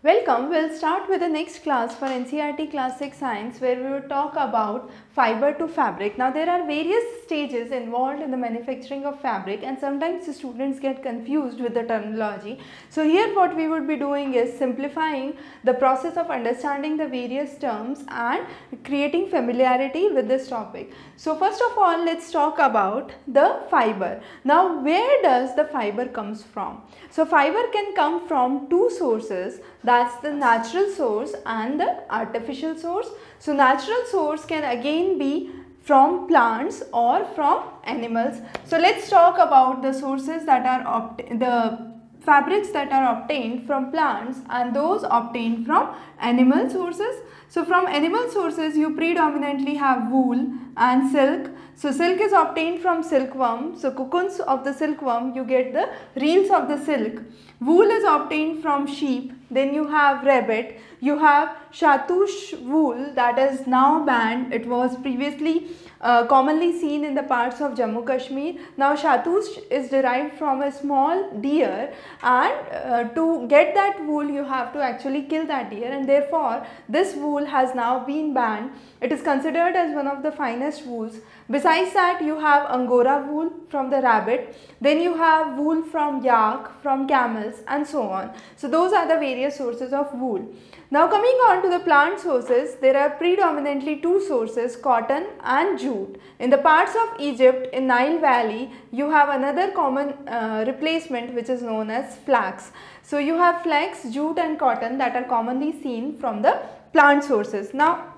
Welcome. We'll start with the next class for NCERT Classic Science where we will talk about fiber to fabric. Now there are various stages involved in the manufacturing of fabric and sometimes the students get confused with the terminology. So here what we would be doing is simplifying the process of understanding the various terms and creating familiarity with this topic. So first of all let's talk about the fiber. Now where does the fiber comes from? So fiber can come from two sources that's the natural source and the artificial source. So natural source can again be from plants or from animals. So let's talk about the sources that are the fabrics that are obtained from plants and those obtained from animal sources. So from animal sources you predominantly have wool and silk. So silk is obtained from silkworm. So cocoons of the silkworm you get the reels of the silk. Wool is obtained from sheep. Then you have rabbit. You have Shahtush wool that is now banned. It was previously uh, commonly seen in the parts of Jammu Kashmir. Now Shahtush is derived from a small deer and uh, to get that wool you have to actually kill that deer and therefore this wool has now been banned. It is considered as one of the finest wools. Besides that you have Angora wool from the rabbit. Then you have wool from yak, from camels and so on. So those are the various sources of wool. Now coming on to the plant sources, there are predominantly two sources cotton and jute. In the parts of Egypt in Nile valley, you have another common uh, replacement which is known as flax. So you have flax, jute and cotton that are commonly seen from the plant sources. Now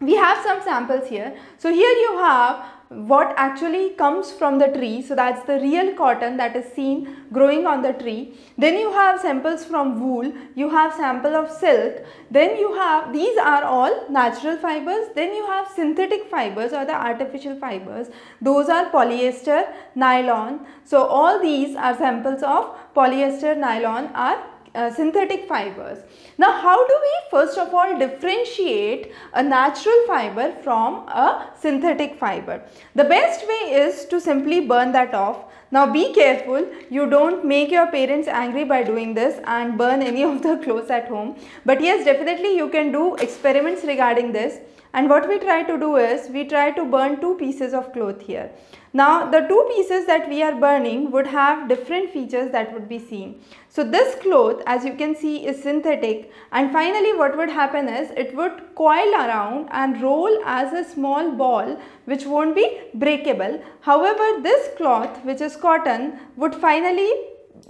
we have some samples here. So here you have what actually comes from the tree. So that's the real cotton that is seen growing on the tree. Then you have samples from wool, you have sample of silk, then you have, these are all natural fibers, then you have synthetic fibers or the artificial fibers. Those are polyester, nylon. So all these are samples of polyester, nylon are uh, synthetic fibers. Now how do we first of all differentiate a natural fiber from a synthetic fiber? The best way is to simply burn that off. Now be careful you don't make your parents angry by doing this and burn any of the clothes at home. But yes definitely you can do experiments regarding this and what we try to do is we try to burn two pieces of cloth here. Now the two pieces that we are burning would have different features that would be seen. So this cloth as you can see is synthetic and finally what would happen is it would coil around and roll as a small ball which won't be breakable. However this cloth which is cotton would finally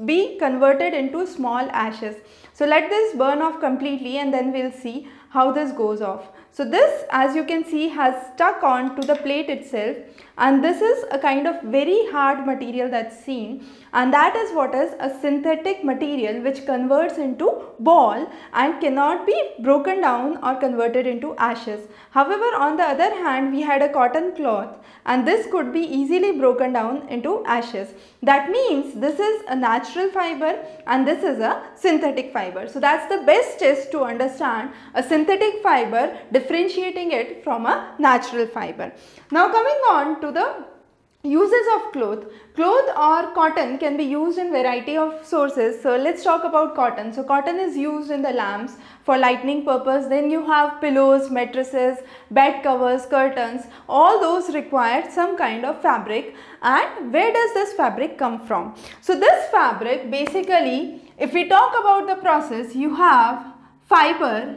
be converted into small ashes. So let this burn off completely and then we'll see how this goes off. So this as you can see has stuck on to the plate itself. And this is a kind of very hard material that's seen and that is what is a synthetic material which converts into ball and cannot be broken down or converted into ashes. However on the other hand we had a cotton cloth and this could be easily broken down into ashes. That means this is a natural fiber and this is a synthetic fiber. So that's the best test to understand a synthetic fiber differentiating it from a natural fiber. Now coming on to the uses of cloth. Cloth or cotton can be used in variety of sources. So let's talk about cotton. So cotton is used in the lamps for lighting purpose. Then you have pillows mattresses bed covers curtains. All those require some kind of fabric. And where does this fabric come from? So this fabric basically if we talk about the process you have fiber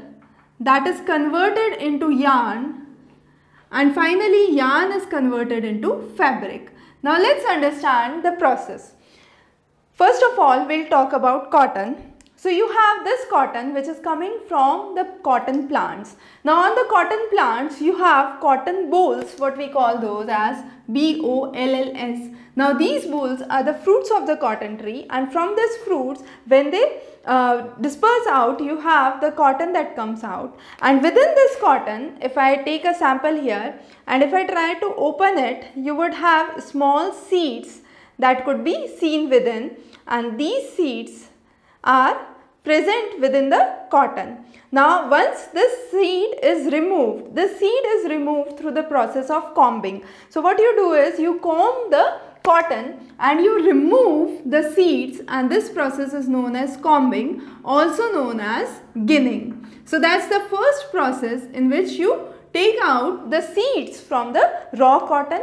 that is converted into yarn and finally yarn is converted into fabric. Now let's understand the process. First of all we'll talk about cotton. So you have this cotton which is coming from the cotton plants. Now on the cotton plants you have cotton bolls what we call those as B-O-L-L-S. Now these bolls are the fruits of the cotton tree and from these fruits when they uh, disperse out you have the cotton that comes out and within this cotton if I take a sample here and if I try to open it you would have small seeds that could be seen within and these seeds are present within the cotton. Now once this seed is removed, this seed is removed through the process of combing. So what you do is you comb the cotton and you remove the seeds and this process is known as combing also known as ginning. So that's the first process in which you take out the seeds from the raw cotton.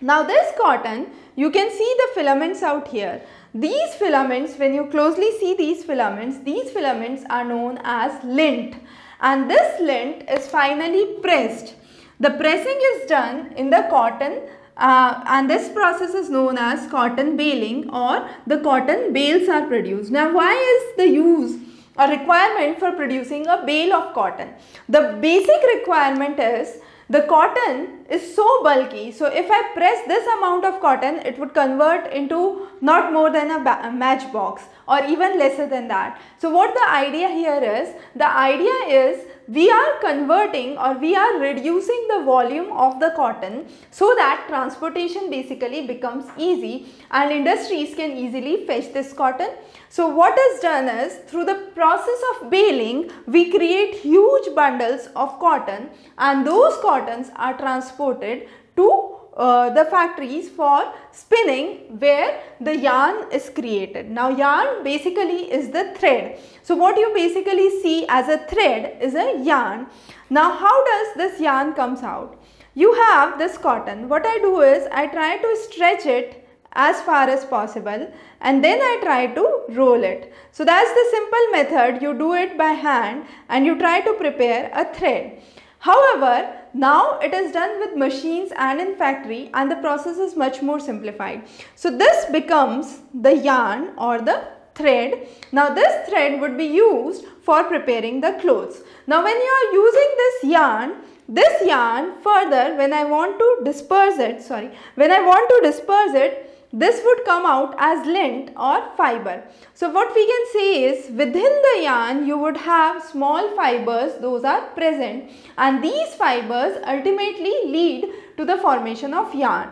Now this cotton you can see the filaments out here. These filaments when you closely see these filaments these filaments are known as lint and this lint is finally pressed. The pressing is done in the cotton uh, and this process is known as cotton baling or the cotton bales are produced. Now why is the use a requirement for producing a bale of cotton? The basic requirement is the cotton is so bulky. So if I press this amount of cotton, it would convert into not more than a, matchbox or even lesser than that. So what the idea here is, the idea is we are converting or we are reducing the volume of the cotton so that transportation basically becomes easy and industries can easily fetch this cotton. So what is done is through the process of baling we create huge bundles of cotton and those cottons are transported to uh, the factories for spinning where the yarn is created. Now yarn basically is the thread. So what you basically see as a thread is a yarn. Now how does this yarn comes out? You have this cotton. What I do is I try to stretch it as far as possible and then I try to roll it. So that's the simple method you do it by hand and you try to prepare a thread. However, now it is done with machines and in factory and the process is much more simplified. So this becomes the yarn or the thread. Now this thread would be used for preparing the clothes. Now when you are using this yarn, this yarn further when I want to disperse it, sorry, when I want to disperse it, this would come out as lint or fiber. So what we can say is within the yarn you would have small fibers those are present and these fibers ultimately lead to the formation of yarn.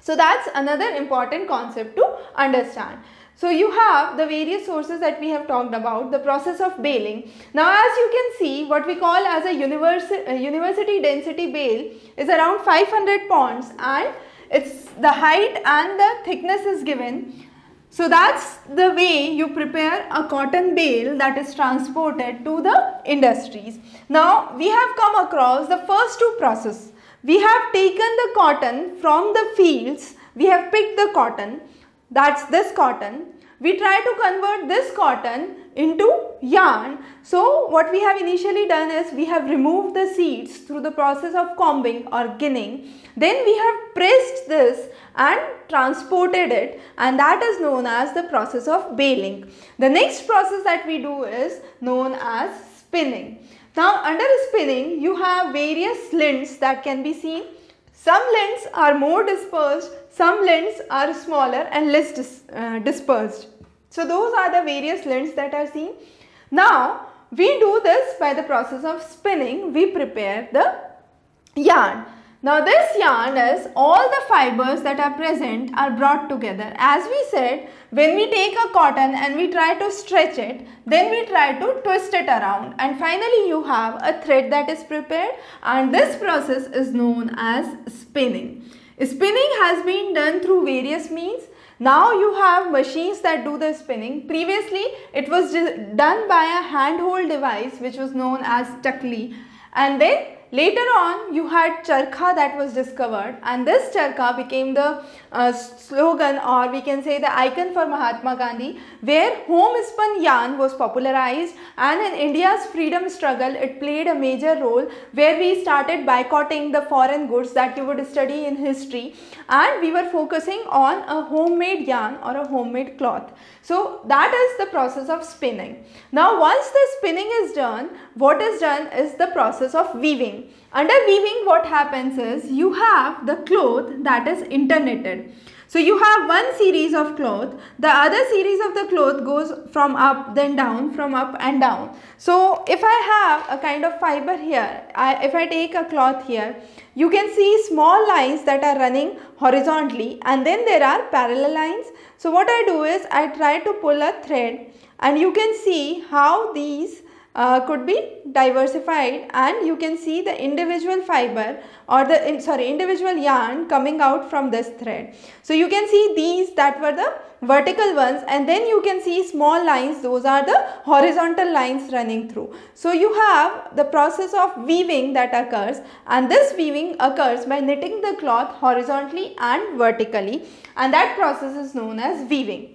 So that's another important concept to understand. So you have the various sources that we have talked about, the process of baling. Now as you can see what we call as a universi university density bale is around 500 pounds and it's the height and the thickness is given. So that's the way you prepare a cotton bale that is transported to the industries. Now we have come across the first two process. We have taken the cotton from the fields, we have picked the cotton, that's this cotton. We try to convert this cotton into yarn. So what we have initially done is we have removed the seeds through the process of combing or ginning. Then we have pressed this and transported it and that is known as the process of baling. The next process that we do is known as spinning. Now under spinning you have various lints that can be seen. Some lints are more dispersed, some lints are smaller and less dis, uh, dispersed. So those are the various lints that are seen. Now we do this by the process of spinning. We prepare the yarn. Now this yarn is all the fibers that are present are brought together. As we said, when we take a cotton and we try to stretch it, then we try to twist it around and finally you have a thread that is prepared and this process is known as spinning. Spinning has been done through various means. Now you have machines that do the spinning. Previously it was done by a handhold device which was known as chakli and then Later on you had charkha that was discovered and this charkha became the uh, slogan or we can say the icon for Mahatma Gandhi where homespun yarn was popularized and in India's freedom struggle it played a major role where we started boycotting the foreign goods that you would study in history and we were focusing on a homemade yarn or a homemade cloth. So that is the process of spinning. Now once the spinning is done, what is done is the process of weaving. Under weaving what happens is you have the cloth that is interknitted. So you have one series of cloth, the other series of the cloth goes from up then down, from up and down. So if I have a kind of fiber here, I, if I take a cloth here, you can see small lines that are running horizontally and then there are parallel lines. So what I do is I try to pull a thread and you can see how these uh, could be diversified and you can see the individual fiber or the in, sorry individual yarn coming out from this thread. So you can see these that were the vertical ones and then you can see small lines those are the horizontal lines running through. So you have the process of weaving that occurs and this weaving occurs by knitting the cloth horizontally and vertically and that process is known as weaving.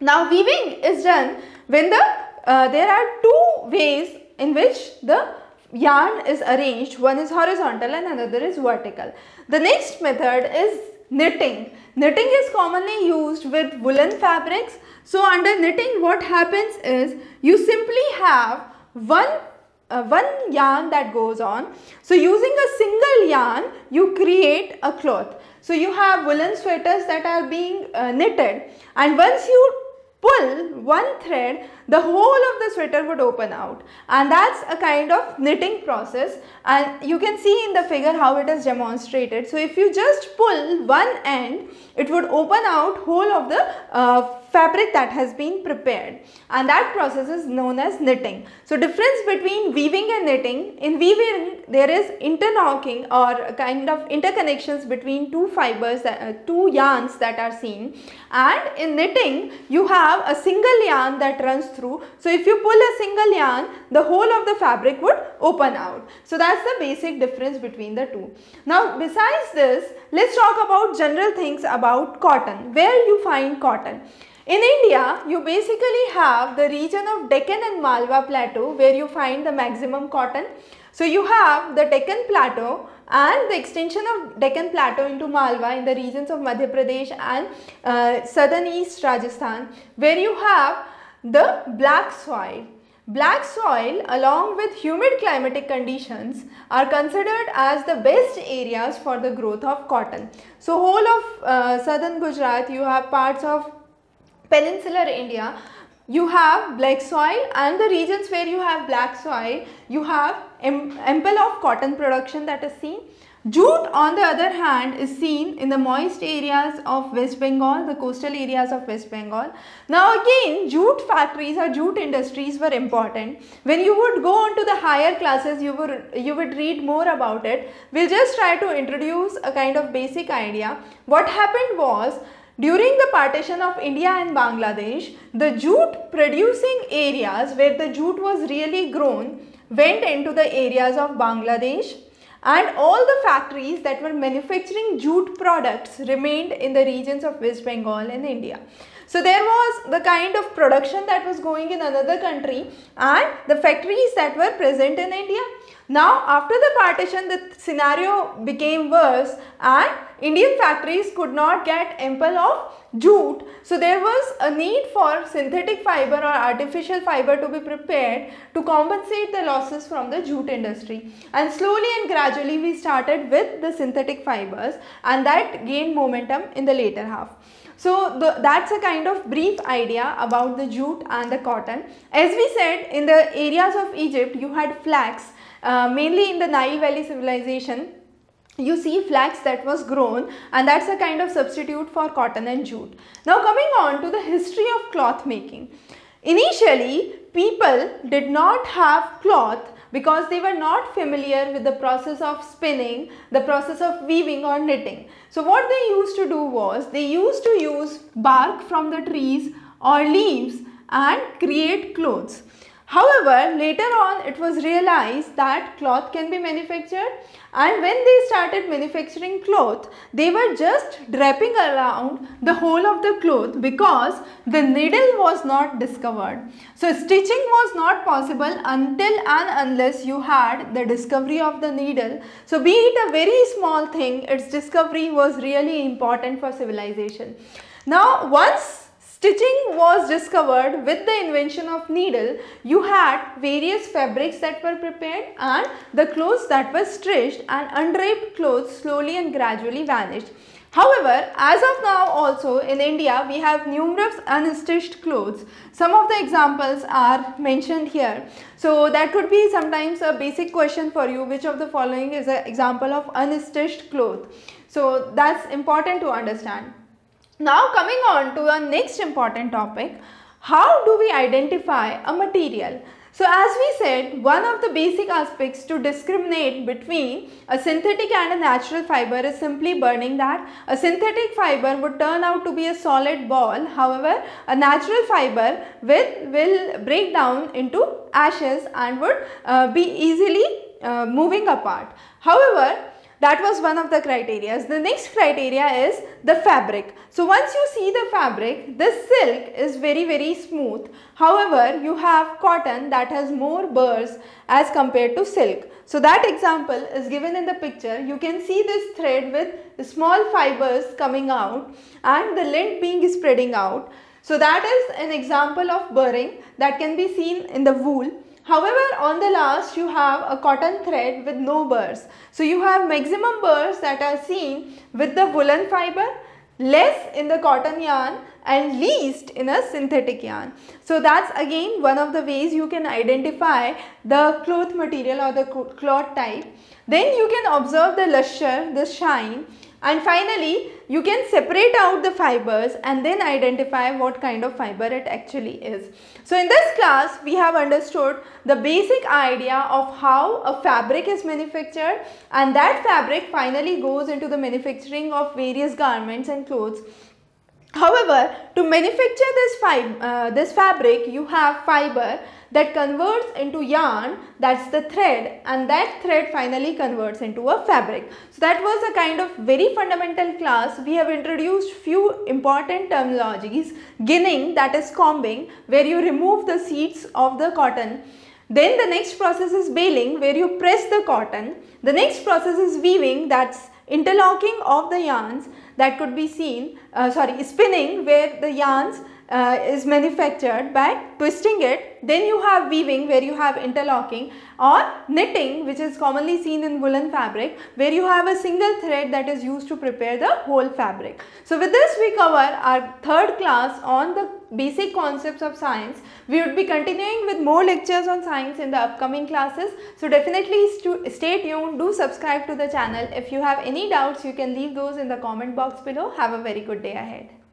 Now weaving is done when the uh, there are two ways in which the yarn is arranged one is horizontal and another is vertical. The next method is knitting. Knitting is commonly used with woolen fabrics. So under knitting what happens is you simply have one uh, one yarn that goes on. So using a single yarn you create a cloth. So you have woolen sweaters that are being uh, knitted and once you pull one thread, the whole of the sweater would open out. And that's a kind of knitting process. And you can see in the figure how it is demonstrated. So if you just pull one end, it would open out whole of the uh, fabric that has been prepared. And that process is known as knitting. So difference between weaving and knitting, in weaving there is interlocking or kind of interconnections between two fibers, uh, two yarns that are seen. And in knitting you have a single yarn that runs through. So if you pull a single yarn, the whole of the fabric would open out. So that's the basic difference between the two. Now besides this, let's talk about general things about cotton, where you find cotton. In India, you basically have the region of Deccan and Malwa plateau where you find the maximum cotton. So you have the Deccan plateau and the extension of Deccan plateau into Malwa in the regions of Madhya Pradesh and uh, southern east Rajasthan where you have the black soil. Black soil along with humid climatic conditions are considered as the best areas for the growth of cotton. So whole of uh, southern Gujarat you have parts of peninsular India, you have black soil and the regions where you have black soil, you have ample of cotton production that is seen. Jute on the other hand is seen in the moist areas of West Bengal, the coastal areas of West Bengal. Now again jute factories or jute industries were important. When you would go on to the higher classes you would, you would read more about it. We'll just try to introduce a kind of basic idea. What happened was during the partition of India and Bangladesh, the jute producing areas where the jute was really grown went into the areas of Bangladesh and all the factories that were manufacturing jute products remained in the regions of West Bengal and India. So there was the kind of production that was going in another country and the factories that were present in India. Now after the partition the scenario became worse and Indian factories could not get ample of jute. So there was a need for synthetic fiber or artificial fiber to be prepared to compensate the losses from the jute industry. And slowly and gradually we started with the synthetic fibers and that gained momentum in the later half. So the, that's a kind of brief idea about the jute and the cotton. As we said in the areas of Egypt you had flax uh, mainly in the Nile Valley civilization you see flax that was grown and that's a kind of substitute for cotton and jute. Now coming on to the history of cloth making. Initially people did not have cloth because they were not familiar with the process of spinning, the process of weaving or knitting. So what they used to do was they used to use bark from the trees or leaves and create clothes. However, later on it was realized that cloth can be manufactured and when they started manufacturing cloth, they were just draping around the whole of the cloth because the needle was not discovered. So, stitching was not possible until and unless you had the discovery of the needle. So, be it a very small thing, its discovery was really important for civilization. Now, once Stitching was discovered with the invention of needle. You had various fabrics that were prepared and the clothes that were stitched and undraped clothes slowly and gradually vanished. However, as of now also in India we have numerous unstitched clothes. Some of the examples are mentioned here. So that could be sometimes a basic question for you which of the following is an example of unstitched cloth. So that's important to understand. Now coming on to our next important topic, how do we identify a material? So as we said, one of the basic aspects to discriminate between a synthetic and a natural fiber is simply burning that. A synthetic fiber would turn out to be a solid ball. However, a natural fiber will, will break down into ashes and would uh, be easily uh, moving apart. However, that was one of the criteria. The next criteria is the fabric. So once you see the fabric, this silk is very very smooth. However, you have cotton that has more burrs as compared to silk. So that example is given in the picture. You can see this thread with small fibers coming out and the lint being spreading out. So that is an example of burring that can be seen in the wool. However, on the last you have a cotton thread with no burrs. So you have maximum burrs that are seen with the woolen fiber, less in the cotton yarn and least in a synthetic yarn. So that's again one of the ways you can identify the cloth material or the cloth type. Then you can observe the luster, the shine and finally, you can separate out the fibers and then identify what kind of fiber it actually is. So in this class, we have understood the basic idea of how a fabric is manufactured and that fabric finally goes into the manufacturing of various garments and clothes However, to manufacture this, uh, this fabric, you have fiber that converts into yarn, that's the thread and that thread finally converts into a fabric. So that was a kind of very fundamental class. We have introduced few important terminologies, ginning that is combing where you remove the seeds of the cotton. Then the next process is baling where you press the cotton. The next process is weaving that's interlocking of the yarns that could be seen, uh, sorry, spinning where the yarns uh, is manufactured by twisting it. Then you have weaving where you have interlocking or knitting which is commonly seen in woolen fabric where you have a single thread that is used to prepare the whole fabric. So with this we cover our third class on the basic concepts of science. We would be continuing with more lectures on science in the upcoming classes. So definitely stay tuned, do subscribe to the channel. If you have any doubts you can leave those in the comment box below. Have a very good day ahead.